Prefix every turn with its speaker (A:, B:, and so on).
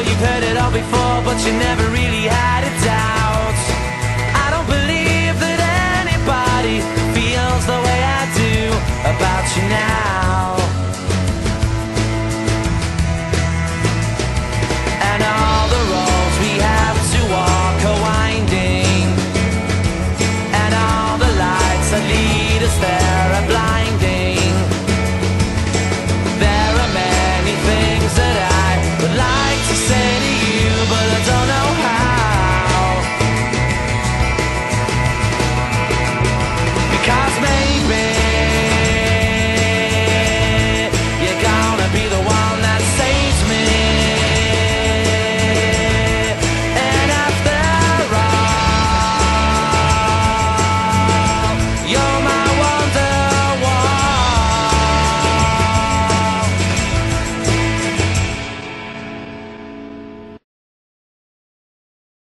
A: you've heard it all before, but you never